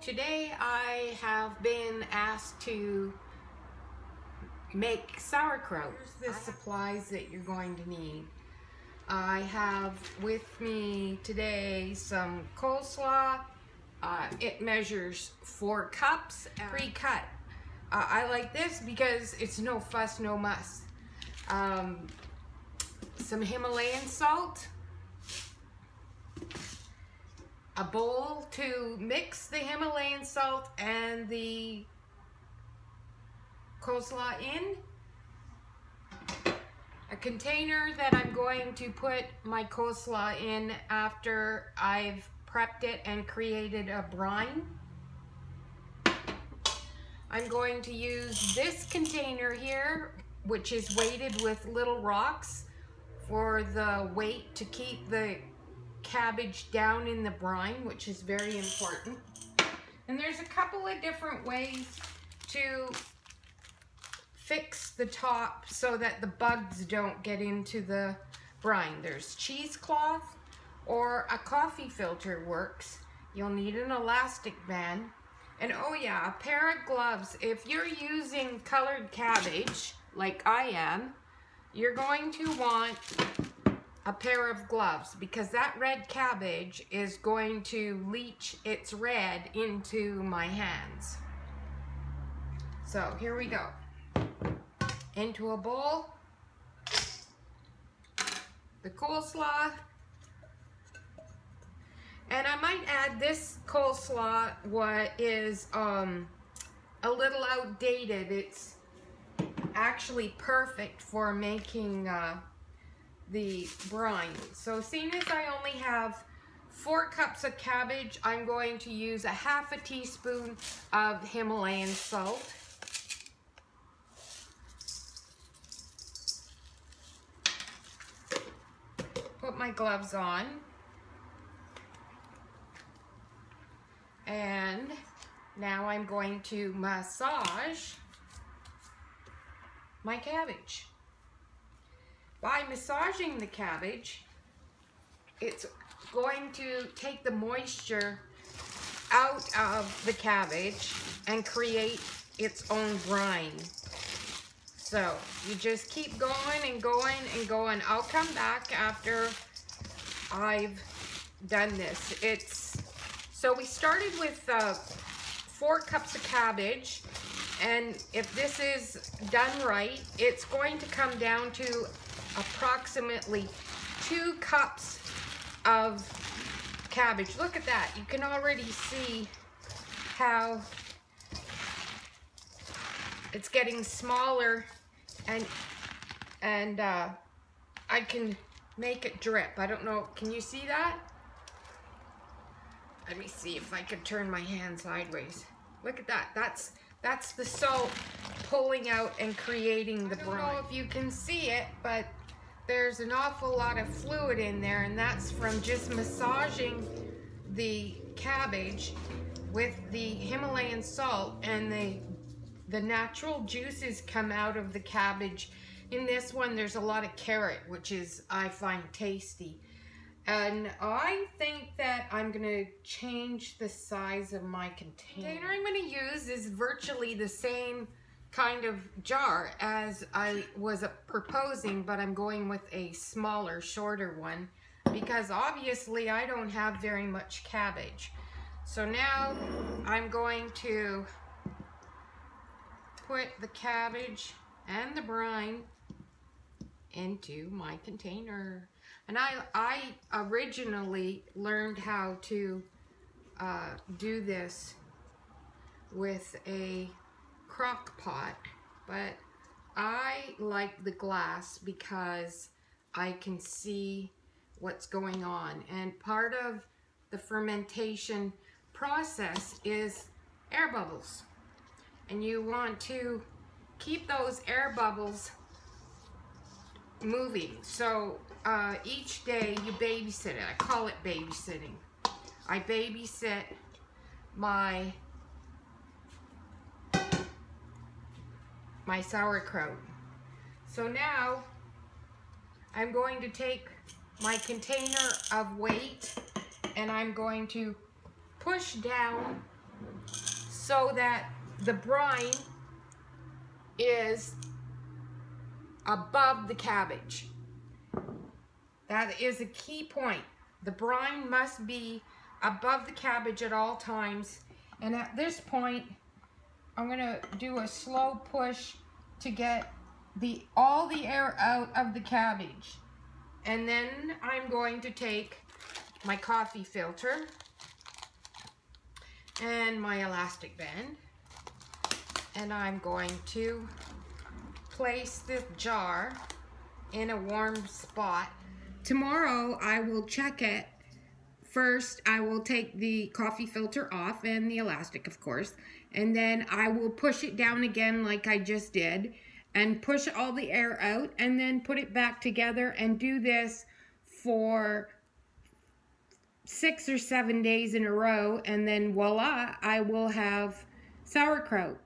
today I have been asked to make sauerkraut. Here's the supplies that you're going to need. I have with me today some coleslaw. Uh, it measures four cups, pre-cut. Uh, I like this because it's no fuss, no muss. Um, some Himalayan salt, a bowl to mix the Himalayan salt and the coleslaw in, a container that I'm going to put my coleslaw in after I've prepped it and created a brine. I'm going to use this container here, which is weighted with little rocks for the weight to keep the cabbage down in the brine, which is very important. And there's a couple of different ways to fix the top so that the bugs don't get into the brine. There's cheesecloth or a coffee filter works. You'll need an elastic band. And oh yeah, a pair of gloves. If you're using colored cabbage, like I am, you're going to want a pair of gloves because that red cabbage is going to leach its red into my hands. So here we go. Into a bowl, the coleslaw, and I might add this coleslaw what is um, a little outdated. It's actually perfect for making uh, the brine. So seeing as I only have four cups of cabbage, I'm going to use a half a teaspoon of Himalayan salt. Put my gloves on. And now I'm going to massage my cabbage. By massaging the cabbage, it's going to take the moisture out of the cabbage and create its own brine. So you just keep going and going and going. I'll come back after I've done this. It's so we started with uh, four cups of cabbage and if this is done right, it's going to come down to approximately two cups of cabbage. Look at that. You can already see how it's getting smaller and and uh, I can make it drip. I don't know. Can you see that? Let me see if I can turn my hand sideways. Look at that. That's that's the salt pulling out and creating the brine. I don't know if you can see it, but there's an awful lot of fluid in there and that's from just massaging the cabbage with the Himalayan salt and the the natural juices come out of the cabbage. In this one, there's a lot of carrot, which is, I find tasty. And I think that I'm gonna change the size of my container. I'm gonna use is virtually the same kind of jar as I was proposing, but I'm going with a smaller, shorter one because obviously I don't have very much cabbage. So now I'm going to put the cabbage and the brine into my container. And I, I originally learned how to uh, do this with a crock pot, but I like the glass because I can see what's going on. And part of the fermentation process is air bubbles. And you want to keep those air bubbles moving. So uh, each day you babysit it. I call it babysitting. I babysit my my sauerkraut. So now I'm going to take my container of weight and I'm going to push down so that the brine is above the cabbage. That is a key point. The brine must be above the cabbage at all times. And at this point, I'm gonna do a slow push to get the all the air out of the cabbage. And then I'm going to take my coffee filter and my elastic band and I'm going to place this jar in a warm spot. Tomorrow I will check it. First I will take the coffee filter off and the elastic of course and then I will push it down again like I just did and push all the air out and then put it back together and do this for six or seven days in a row and then voila, I will have sauerkraut.